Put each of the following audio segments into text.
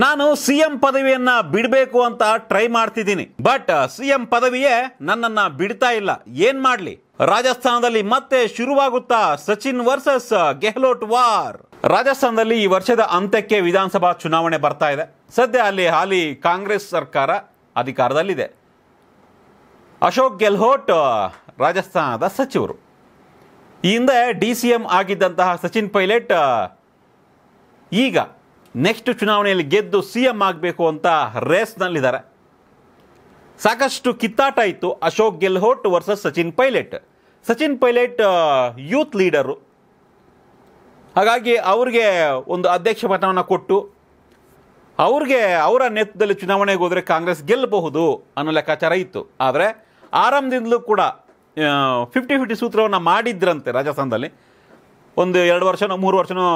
ನಾನು C M ಪದವಿಯನ್ನ ಬಿಡಬೇಕು ಅಂತ ಟ್ರೈ ಮಾಡ್ತಿದ್ದೀನಿ. ಬಟ್ ಸಿ ಎಂ ಪದವಿಯೇ ನನ್ನನ್ನ ಬಿಡ್ತಾ ಇಲ್ಲ. ಏನ್ ಮಾಡ್ಲಿ? ರಾಜಸ್ಥಾನದಲ್ಲಿ ಮತ್ತೆ ಶುರುವಾಗುತ್ತಾ ಸಚಿನ್ ವರ್ಸಸ್ ಗೆಹ್ಲೋಟ್ ವಾರ್? ರಾಜಸ್ಥಾನದಲ್ಲಿ ಈ ವರ್ಷದ ಅಂತ್ಯಕ್ಕೆ ವಿಧಾನಸಭಾ ಚುನಾವಣೆ ಬರ್ತಾ ಇದೆ. ಸದ್ಯ ಅಲ್ಲಿ ಹಾಲಿ ಕಾಂಗ್ರೆಸ್ ಸರ್ಕಾರ ಅಧಿಕಾರದಲ್ಲಿದೆ. ಅಶೋಕ್ ಗೆಹ್ಲೋಟ್, ರಾಜಸ್ಥಾನದ ಸಚಿವರು. ಈ ಹಿಂದೆ ಡಿ ಸಿ ಎಂ ಆಗಿದ್ದಂತಹ ಸಚಿನ್ ಪೈಲಟ್, ಈಗ ನೆಕ್ಸ್ಟ್ ಚುನಾವಣೆಯಲ್ಲಿ ಗೆದ್ದು ಸಿ ಎಂ ಆಗಬೇಕು ಅಂತ ರೇಸ್ನಲ್ಲಿದ್ದಾರೆ ಸಾಕಷ್ಟು ಕಿತ್ತಾಟ ಇತ್ತು. Ashok Gehlot versus Sachin Pilot. Sachin Pilot youth leader ಹಾಗಾಗಿ ಅವ್ರಿಗೆ ಒಂದು ಅಧ್ಯಕ್ಷ ಮತವನ್ನು ಕೊಟ್ಟು, ಅವ್ರಿಗೆ ಅವರ ನೇತೃತ್ವದಲ್ಲಿ ಚುನಾವಣೆಗೆ ಹೋದರೆ ಕಾಂಗ್ರೆಸ್ ಗೆಲ್ಲಬಹುದು ಅನ್ನೋ ಲೆಕ್ಕಾಚಾರ ಇತ್ತು. ಆದರೆ ಆರಂಭದಿಂದಲೂ ಕೂಡ ಫಿಫ್ಟಿ ಫಿಫ್ಟಿ ಸೂತ್ರವನ್ನು ಮಾಡಿದ್ರಂತೆ ರಾಜಸ್ಥಾನದಲ್ಲಿ. ಒಂದು ಎರಡು ವರ್ಷನೋ, ಮೂರು ವರ್ಷನೋ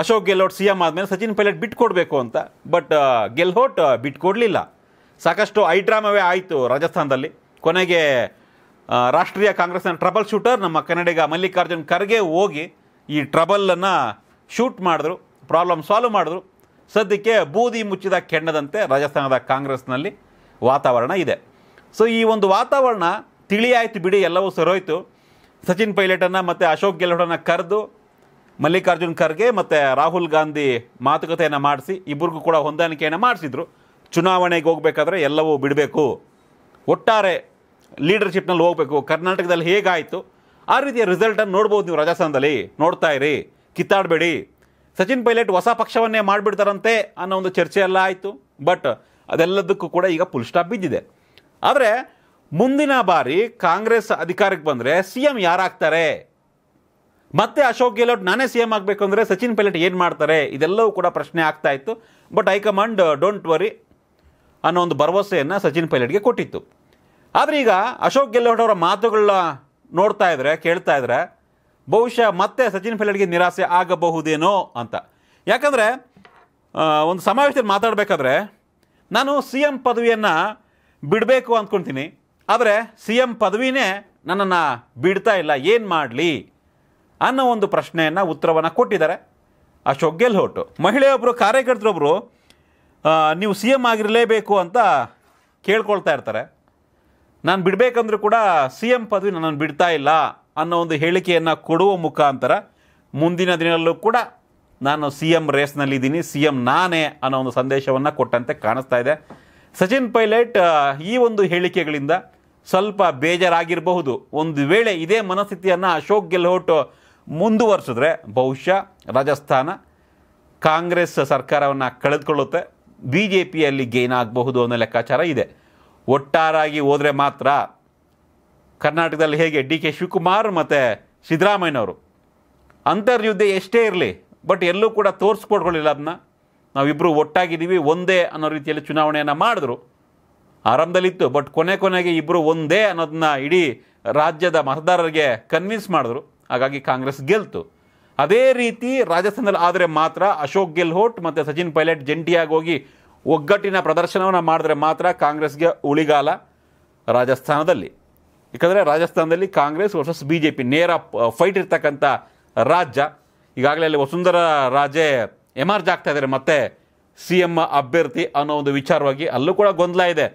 ಅಶೋಕ್ ಗೆಹ್ಲೋಟ್ ಸಿ ಎಂ ಆದಮೇಲೆ ಸಚಿನ್ ಪೈಲಟ್ ಬಿಟ್ಕೊಡ್ಬೇಕು ಅಂತ. ಬಟ್ ಗೆಹ್ಲೋಟ್ ಬಿಟ್ಕೊಡ್ಲಿಲ್ಲ ಸಾಕಷ್ಟು ಐಡ್ರಾಮವೇ ಆಯಿತು ರಾಜಸ್ಥಾನದಲ್ಲಿ. ಕೊನೆಗೆ ರಾಷ್ಟ್ರೀಯ ಕಾಂಗ್ರೆಸ್ನ ಟ್ರಬಲ್ ಶೂಟರ್ ನಮ್ಮ ಕನ್ನಡಿಗ ಮಲ್ಲಿಕಾರ್ಜುನ್ ಖರ್ಗೆ ಹೋಗಿ ಈ ಟ್ರಬಲನ್ನು ಶೂಟ್ ಮಾಡಿದ್ರು, ಪ್ರಾಬ್ಲಮ್ ಸಾಲ್ವ್ ಮಾಡಿದ್ರು. ಸದ್ಯಕ್ಕೆ ಬೂದಿ ಮುಚ್ಚಿದ ಕೆಂಡದಂತೆ ರಾಜಸ್ಥಾನದ ಕಾಂಗ್ರೆಸ್ನಲ್ಲಿ ವಾತಾವರಣ ಇದೆ. ಸೊ ಈ ಒಂದು ವಾತಾವರಣ ತಿಳಿಯಾಯಿತು ಬಿಡಿ ಎಲ್ಲವೂ ಸರೋಯ್ತು. ಸಚಿನ್ ಪೈಲಟನ್ನು ಮತ್ತು ಅಶೋಕ್ ಗೆಹ್ಲೋಟನ್ನು ಕರೆದು ಮಲ್ಲಿಕಾರ್ಜುನ್ ಖರ್ಗೆ ಮತ್ತು ರಾಹುಲ್ ಗಾಂಧಿ ಮಾತುಕತೆಯನ್ನು ಮಾಡಿಸಿ ಇಬ್ಬರಿಗೂ ಕೂಡ ಹೊಂದಾಣಿಕೆಯನ್ನು ಮಾಡಿಸಿದ್ರು. ಚುನಾವಣೆಗೆ ಹೋಗಬೇಕಾದ್ರೆ ಎಲ್ಲವೂ ಬಿಡಬೇಕು. ಒಟ್ಟಾರೆ ಲೀಡರ್ಶಿಪ್ನಲ್ಲಿ ಹೋಗಬೇಕು. ಕರ್ನಾಟಕದಲ್ಲಿ ಹೇಗಾಯಿತು? ಆ ರೀತಿಯ ರಿಸಲ್ಟನ್ನು ನೋಡ್ಬೋದು ನೀವು ರಾಜಸ್ಥಾನದಲ್ಲಿ. ನೋಡ್ತಾ ಇರಿ. ಕಿತ್ತಾಡಬೇಡಿ. ಸಚಿನ್ ಪೈಲಟ್ ಹೊಸ ಪಕ್ಷವನ್ನೇ ಮಾಡಿಬಿಡ್ತಾರಂತೆ ಅನ್ನೋ ಒಂದು ಚರ್ಚೆ ಎಲ್ಲ ಆಯಿತು. ಬಟ್ ಅದೆಲ್ಲದಕ್ಕೂ ಕೂಡ ಈಗ ಫುಲ್ ಸ್ಟಾಪ್ ಬಿದ್ದಿದೆ. ಆದರೆ ಮುಂದಿನ ಬಾರಿ ಕಾಂಗ್ರೆಸ್ ಅಧಿಕಾರಕ್ಕೆ ಬಂದರೆ ಸಿ ಎಂ ಯಾರಾಗ್ತಾರೆ? ಮತ್ತೆ ಅಶೋಕ್ ಗೆಹ್ಲೋಟ್ ನಾನೇ ಸಿ ಎಂ ಆಗಬೇಕು ಅಂದರೆ ಸಚಿನ್ ಪೈಲಟ್ ಏನು ಮಾಡ್ತಾರೆ? ಇದೆಲ್ಲವೂ ಕೂಡ ಪ್ರಶ್ನೆ ಆಗ್ತಾ ಇತ್ತು. ಬಟ್ ಹೈಕಮಾಂಡ್ ಡೋಂಟ್ ವರಿ ಅನ್ನೋ ಒಂದು ಭರವಸೆಯನ್ನು ಸಚಿನ್ ಪೈಲಟ್ಗೆ ಕೊಟ್ಟಿತ್ತು. ಆದರೆ ಈಗ ಅಶೋಕ್ ಗೆಹ್ಲೋಟ್ ಅವರ ಮಾತುಗಳನ್ನ ನೋಡ್ತಾ ಇದ್ರೆ, ಕೇಳ್ತಾ ಇದ್ರೆ, ಬಹುಶಃ ಮತ್ತೆ ಸಚಿನ್ ಪೈಲಟ್ಗೆ ನಿರಾಸೆ ಆಗಬಹುದೇನೋ ಅಂತ. ಯಾಕಂದರೆ ಒಂದು ಸಮಾವೇಶದಲ್ಲಿ ಮಾತಾಡಬೇಕಾದ್ರೆ, ನಾನು ಸಿ ಎಂ ಪದವಿಯನ್ನು ಬಿಡಬೇಕು ಅಂದ್ಕೊಳ್ತೀನಿ ಆದರೆ ಸಿ ಎಂ ಪದವಿನೇ ನನ್ನನ್ನು ಬಿಡ್ತಾ ಇಲ್ಲ. ಏನು ಮಾಡಲಿ? ಅನ್ನೋ ಒಂದು ಪ್ರಶ್ನೆಯನ್ನು ಉತ್ತರವನ್ನು ಕೊಟ್ಟಿದ್ದಾರೆ. ಅಶೋಕ್ ಗೆಹ್ಲೋಟ್ ಮಹಿಳೆಯೊಬ್ಬರು ಕಾರ್ಯಕರ್ತರೊಬ್ಬರು ನೀವು ಸಿ ಎಂ ಆಗಿರಲೇಬೇಕು ಅಂತ ಕೇಳ್ಕೊಳ್ತಾ ಇರ್ತಾರೆ. ನಾನು ಬಿಡಬೇಕಂದ್ರೂ ಕೂಡ ಸಿ ಎಂ ಪದವಿ ನನ್ನನ್ನು ಬಿಡ್ತಾ ಇಲ್ಲ ಅನ್ನೋ ಒಂದು ಹೇಳಿಕೆಯನ್ನು ಕೊಡುವ ಮುಖಾಂತರ ಮುಂದಿನ ದಿನದಲ್ಲೂ ಕೂಡ ನಾನು ಸಿ ಎಂ ರೇಸ್ನಲ್ಲಿದ್ದೀನಿ, ಸಿ ಎಂ ನಾನೇ ಅನ್ನೋ ಒಂದು ಸಂದೇಶವನ್ನು ಕೊಟ್ಟಂತೆ ಕಾಣಿಸ್ತಾ ಇದೆ. ಸಚಿನ್ ಪೈಲಟ್ ಈ ಒಂದು ಹೇಳಿಕೆಗಳಿಂದ ಸ್ವಲ್ಪ ಬೇಜಾರಾಗಿರಬಹುದು. ಒಂದು ವೇಳೆ ಇದೇ ಮನಸ್ಥಿತಿಯನ್ನು ಅಶೋಕ್ ಗೆಹ್ಲೋಟ್ ಮುಂದುವರಿಸಿದ್ರೆ ಬಹುಶಃ ರಾಜಸ್ಥಾನ ಕಾಂಗ್ರೆಸ್ ಸರ್ಕಾರವನ್ನು ಕಳೆದುಕೊಳ್ಳುತ್ತೆ. ಬಿ ಜೆ ಪಿಯಲ್ಲಿ ಗೇನ್ ಆಗಬಹುದು ಅನ್ನೋ ಲೆಕ್ಕಾಚಾರ ಇದೆ. ಒಟ್ಟಾರಾಗಿ ಹೋದರೆ ಮಾತ್ರ ಕರ್ನಾಟಕದಲ್ಲಿ ಹೇಗೆ ಡಿ ಕೆ ಶಿವಕುಮಾರ್ ಮತ್ತು ಸಿದ್ದರಾಮಯ್ಯನವರು ಅಂತರ್ಯುದ್ಧ ಎಷ್ಟೇ ಇರಲಿ ಬಟ್ ಎಲ್ಲೂ ಕೂಡ ತೋರಿಸ್ಕೊಡ್ಕೊಳ್ಳಿಲ್ಲ ಅದನ್ನ. ನಾವಿಬ್ಬರು ಒಟ್ಟಾಗಿದ್ದೀವಿ, ಒಂದೇ ಅನ್ನೋ ರೀತಿಯಲ್ಲಿ ಚುನಾವಣೆಯನ್ನು ಮಾಡಿದ್ರು. ಆರಂಭದಲ್ಲಿತ್ತು ಬಟ್ ಕೊನೆ ಕೊನೆಗೆ ಇಬ್ಬರು ಒಂದೇ ಅನ್ನೋದನ್ನ ಇಡೀ ರಾಜ್ಯದ ಮತದಾರರಿಗೆ ಕನ್ವಿನ್ಸ್ ಮಾಡಿದ್ರು. ಹಾಗಾಗಿ ಕಾಂಗ್ರೆಸ್ ಗೆಲ್ತು. ಅದೇ ರೀತಿ ರಾಜಸ್ಥಾನದಲ್ಲಿ ಆದರೆ ಮಾತ್ರ ಅಶೋಕ್ ಗೆಲ್ಹೋಟ್ ಮತ್ತು ಸಚಿನ್ ಪೈಲಟ್ ಜಂಟಿಯಾಗಿ ಹೋಗಿ ಒಗ್ಗಟ್ಟಿನ ಪ್ರದರ್ಶನವನ್ನು ಮಾಡಿದ್ರೆ ಮಾತ್ರ ಕಾಂಗ್ರೆಸ್ಗೆ ಉಳಿಗಾಲ ರಾಜಸ್ಥಾನದಲ್ಲಿ. ಏಕೆಂದರೆ ರಾಜಸ್ಥಾನದಲ್ಲಿ Congress versus B J P ನೇರ ಫೈಟ್ ಇರ್ತಕ್ಕಂಥ ರಾಜ್ಯ. ಈಗಾಗಲೇ ಅಲ್ಲಿ ವಸುಂಧರಾ ರಾಜೇ ಎಮರ್ಜ್ ಆಗ್ತಾ ಇದ್ದಾರೆ ಮತ್ತೆ ಸಿ ಎಂ ಅಭ್ಯರ್ಥಿ ಅನ್ನೋ ಒಂದು ವಿಚಾರವಾಗಿ ಅಲ್ಲೂ ಕೂಡ ಗೊಂದಲ ಇದೆ.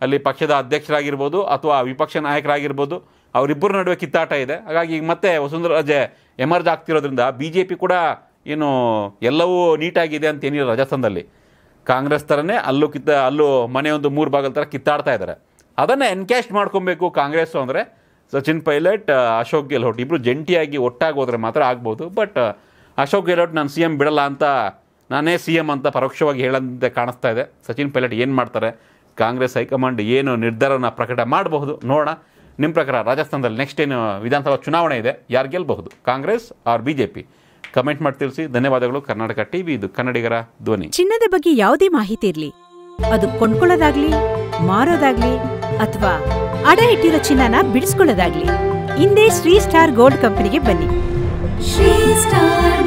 ಅಲ್ಲಿ ಪಕ್ಷದ ಅಧ್ಯಕ್ಷರಾಗಿರ್ಬೋದು ಅಥವಾ ವಿಪಕ್ಷ ನಾಯಕರಾಗಿರ್ಬೋದು. ಅವರಿಬ್ಬರ ನಡುವೆ ಕಿತ್ತಾಟ ಇದೆ. ಹಾಗಾಗಿ ಈಗ ಮತ್ತೆ ವಸುಂಧರಾ ರಾಜೆ ಎಮರ್ಜ್ ಆಗ್ತಿರೋದ್ರಿಂದ ಬಿ ಜೆ ಪಿ ಕೂಡ ಏನು ಎಲ್ಲವೂ ನೀಟಾಗಿದೆ ಅಂತ ಏನಿಲ್ಲ ರಾಜಸ್ಥಾನದಲ್ಲಿ. ಕಾಂಗ್ರೆಸ್ ಥರನೇ ಅಲ್ಲೂ ಕಿತ್ತ, ಅಲ್ಲೂ ಮನೆ ಒಂದು ಮೂರು ಭಾಗದ ಥರ ಕಿತ್ತಾಡ್ತಾ ಇದ್ದಾರೆ ಅದನ್ನು ಎನ್ಕ್ಯಾಶ್ ಮಾಡ್ಕೊಬೇಕು ಕಾಂಗ್ರೆಸ್ಸು ಅಂದರೆ ಸಚಿನ್ ಪೈಲಟ್ ಅಶೋಕ್ ಗೆಹ್ಲೋಟ್ ಇಬ್ಬರು ಜಂಟಿಯಾಗಿ ಒಟ್ಟಾಗಿ ಹೋದರೆ ಮಾತ್ರ ಆಗ್ಬೋದು. ಬಟ್ ಅಶೋಕ್ ಗೆಹ್ಲೋಟ್ ನಾನು ಸಿ ಎಂ ಬಿಡಲ್ಲ ಅಂತ ನಾನೇ ಸಿ ಎಂ ಅಂತ ಪರೋಕ್ಷವಾಗಿ ಹೇಳಂತೆ ಕಾಣಿಸ್ತಾ ಇದೆ. ಸಚಿನ್ ಪೈಲಟ್ ಏನು ಮಾಡ್ತಾರೆ? ಕಾಂಗ್ರೆಸ್ ಹೈಕಮಾಂಡ್ ಏನು ನಿರ್ಧಾರನ ಪ್ರಕಟ ಮಾಡಬಹುದು? ನೋಡೋಣ. ನಿಮ್ಮ ಪ್ರಕಾರ ರಾಜಸ್ಥಾನದಲ್ಲಿ ನೆಕ್ಸ್ಟ್ ಏನು ವಿಧಾನಸಭಾ ಚುನಾವಣೆ ಇದೆ ಯಾರು ಗೆಲ್ಲಬಹುದು Congress or B J P comment ಮಾಡಿ ತಿಳಿಸಿ. ಧನ್ಯವಾದಗಳು. ಕರ್ನಾಟಕ ಟಿವಿ ಇದು ಕನ್ನಡಿಗರ ಧ್ವನಿ. ಚಿನ್ನದ ಬಗ್ಗೆ ಯಾವುದೇ ಮಾಹಿತಿ ಇರಲಿ. ಅದು ಕೊಂಡ್ಕೊಳ್ಳೋದಾಗ್ಲಿ ಮಾರೋದಾಗ್ಲಿ ಅಥವಾ ಅಡ ಇಟ್ಟಿರೋ ಚಿನ್ನನ ಬಿಡಿಸ್ಕೊಳ್ಳೋದಾಗ್ಲಿ ಹಿಂದೆ ಶ್ರೀ ಸ್ಟಾರ್ ಗೋಲ್ಡ್ ಕಂಪನಿಗೆ ಬನ್ನಿ. ಶ್ರೀ ಸ್ಟಾರ್